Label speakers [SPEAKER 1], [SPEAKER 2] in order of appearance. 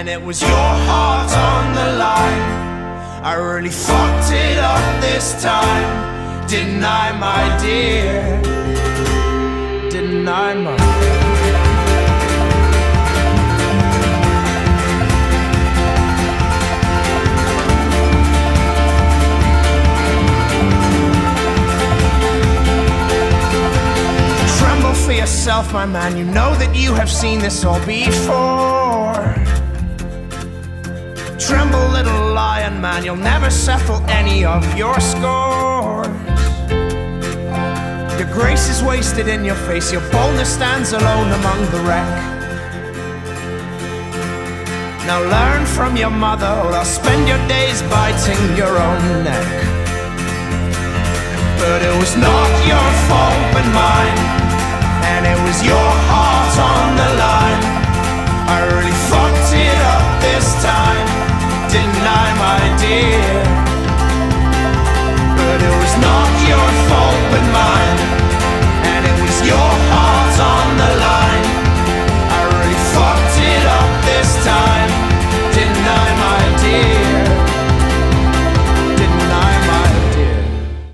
[SPEAKER 1] and it was your heart on the line. I really fucked it up this time, didn't I, my dear? Didn't I, my yourself, my man. You know that you have seen this all before. Man. You'll never settle any of your scores. Your grace is wasted in your face. Your boldness stands alone among the wreck. Now learn from your mother, or I'll spend your days biting your own neck. But it was not your fault but mine